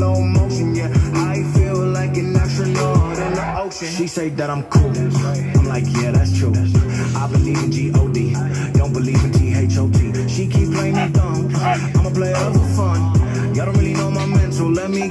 slow motion, yeah. I feel like an astronaut in the ocean. She say that I'm cool. I'm like, yeah, that's true. I believe in G-O-D. Don't believe in T-H-O-T. She keep playing me dumb. I'm a player for fun. Y'all don't really know my mental. Let me...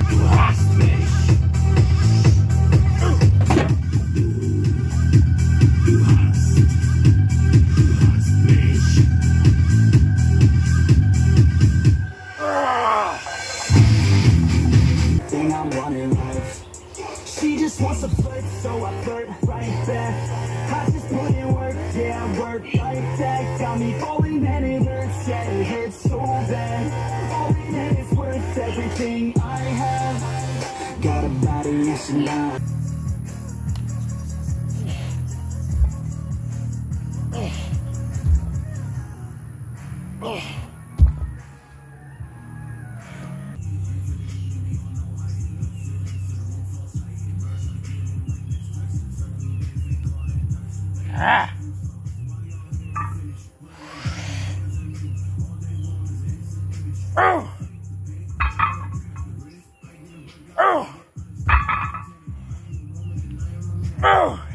just wants to flirt, so I flirt right back. I just put in work, yeah, I work like that. Got me falling and it hurts, yeah, it hurts so bad. All in it is worth everything I have. Got a body, and she not. Ah. Oh. Oh. Oh.